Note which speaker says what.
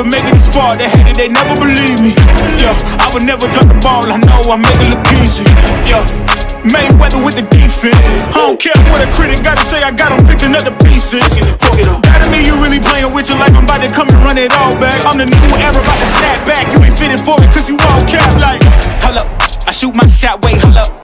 Speaker 1: Would make it this far. They hated, they never believe me. Yeah, I would never drop the ball. I know I make it look easy. Yeah. Mayweather with the defense. I don't care what a critic gotta say, I got them picking up the pieces. That to me, you really playing with your like I'm about to come and run it all back. I'm the new era, about to snap back. You ain't fitted for it, cause you all cap like. Hold up, I shoot my shot, wait, hold up.